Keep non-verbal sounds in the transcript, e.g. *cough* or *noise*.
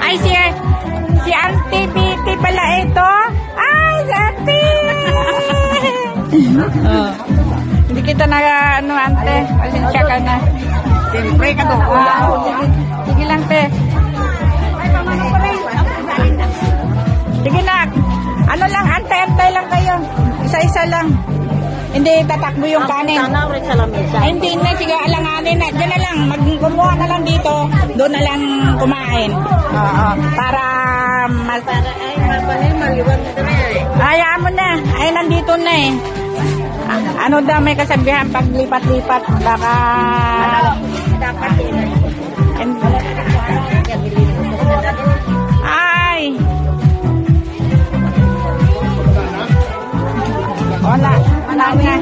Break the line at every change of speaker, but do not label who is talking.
Ay, si, si Auntie Piti pala ito. Ay, si Auntie! *laughs* oh. Hindi kita na, ano, ante. Pasensya ka na.
Siyempre ka to.
Wow. Sige, lang, te. Sige na. Ano lang, antay-antay lang kayo. Isa-isa lang. Hindi tatakbo yung kanin. Ay, hindi na. Sige, alanganin kunin, dyan na lang, magkumuha na lang dito, doon na lang kumain. Oo, para mas...
Para ay, mapalay, maliwan mo na eh.
Ayaw na, ay nandito na eh. Ano daw may kasabihan pag lipat-lipat, baka... Ano? Dapat eh. Ay! Wala, wala nga.